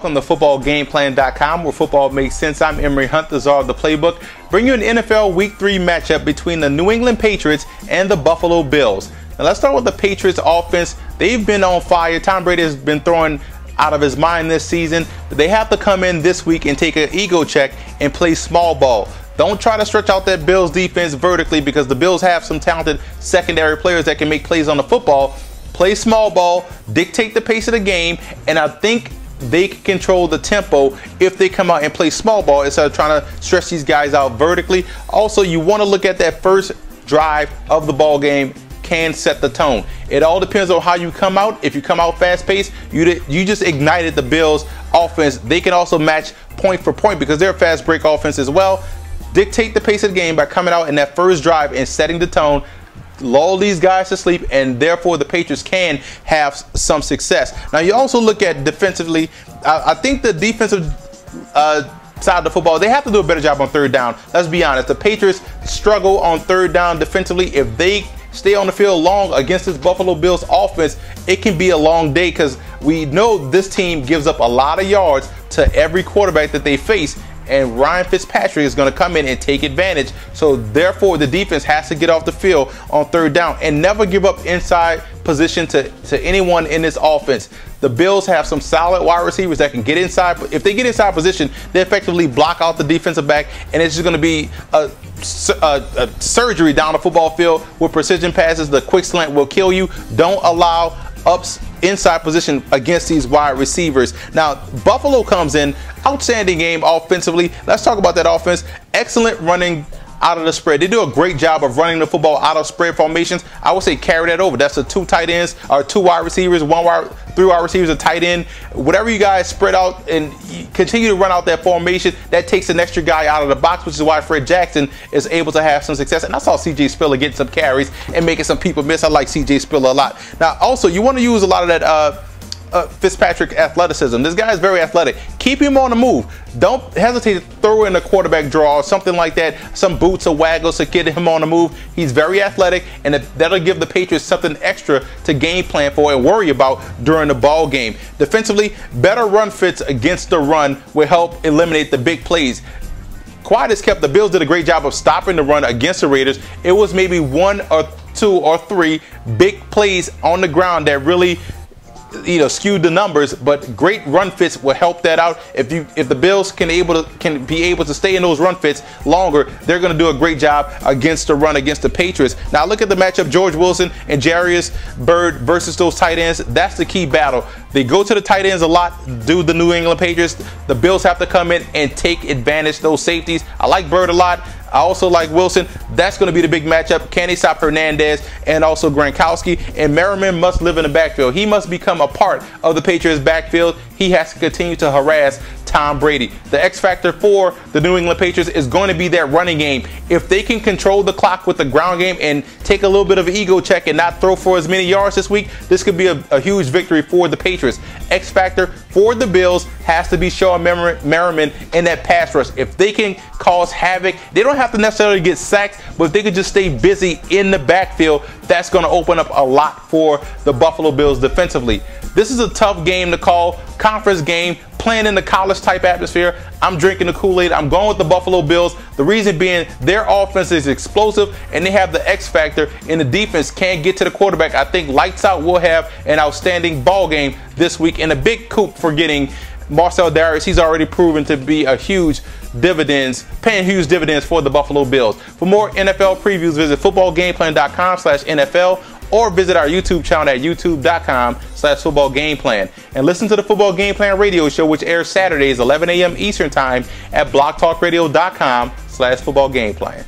Welcome to footballgameplan.com where football makes sense. I'm Emory Hunt, the czar of the playbook. Bring you an NFL Week 3 matchup between the New England Patriots and the Buffalo Bills. Now let's start with the Patriots offense. They've been on fire. Tom Brady has been throwing out of his mind this season. But They have to come in this week and take an ego check and play small ball. Don't try to stretch out that Bills defense vertically because the Bills have some talented secondary players that can make plays on the football. Play small ball, dictate the pace of the game, and I think they can control the tempo if they come out and play small ball instead of trying to stretch these guys out vertically. Also, you want to look at that first drive of the ball game can set the tone. It all depends on how you come out. If you come out fast paced, you you just ignited the Bills offense. They can also match point for point because they're a fast break offense as well. Dictate the pace of the game by coming out in that first drive and setting the tone lull these guys to sleep, and therefore the Patriots can have some success. Now, you also look at defensively. I, I think the defensive uh, side of the football, they have to do a better job on third down. Let's be honest. The Patriots struggle on third down defensively. If they stay on the field long against this Buffalo Bills offense, it can be a long day because we know this team gives up a lot of yards to every quarterback that they face and Ryan Fitzpatrick is going to come in and take advantage. So therefore, the defense has to get off the field on third down and never give up inside position to, to anyone in this offense. The Bills have some solid wide receivers that can get inside. If they get inside position, they effectively block out the defensive back, and it's just going to be a, a, a surgery down the football field with precision passes. The quick slant will kill you. Don't allow ups inside position against these wide receivers. Now, Buffalo comes in, outstanding game offensively. Let's talk about that offense. Excellent running out of the spread. They do a great job of running the football out of spread formations. I would say carry that over. That's the two tight ends or two wide receivers, one wide, three wide receivers, a tight end. Whatever you guys spread out and continue to run out that formation, that takes an extra guy out of the box, which is why Fred Jackson is able to have some success. And I saw CJ Spiller getting some carries and making some people miss. I like CJ Spiller a lot. Now, also, you want to use a lot of that. Uh, uh, Fitzpatrick athleticism. This guy is very athletic. Keep him on the move. Don't hesitate to throw in a quarterback draw or something like that, some boots or waggles to get him on the move. He's very athletic, and that'll give the Patriots something extra to game plan for and worry about during the ball game. Defensively, better run fits against the run will help eliminate the big plays. Quiet has kept the Bills did a great job of stopping the run against the Raiders. It was maybe one or two or three big plays on the ground that really you know skewed the numbers, but great run fits will help that out. If you if the Bills can able to can be able to stay in those run fits longer, they're going to do a great job against the run against the Patriots. Now look at the matchup: George Wilson and Jairus Byrd versus those tight ends. That's the key battle. They go to the tight ends a lot. Do the New England Patriots? The Bills have to come in and take advantage those safeties. I like Byrd a lot. I also like Wilson. That's going to be the big matchup. Can he stop Hernandez and also Gronkowski? And Merriman must live in the backfield. He must become a part of the Patriots' backfield. He has to continue to harass Tom Brady. The X factor for the New England Patriots is going to be that running game. If they can control the clock with the ground game and take a little bit of ego check and not throw for as many yards this week, this could be a, a huge victory for the Patriots. X factor for the Bills has to be Shawne Merriman in that pass rush. If they can cause havoc, they don't have to necessarily get sacked, but if they could just stay busy in the backfield, that's going to open up a lot for the Buffalo Bills defensively. This is a tough game to call, conference game, playing in the college type atmosphere. I'm drinking the Kool-Aid. I'm going with the Buffalo Bills. The reason being their offense is explosive and they have the X factor and the defense can't get to the quarterback. I think Lights Out will have an outstanding ball game this week and a big coup for getting Marcell Dareus. He's already proven to be a huge dividends, paying huge dividends for the Buffalo Bills. For more NFL previews, visit footballgameplan.com slash NFL or visit our YouTube channel at youtube.com slash football game plan. And listen to the Football Game Plan radio show, which airs Saturdays, 11 a.m. Eastern Time at blogtalkradio.com slash football game plan.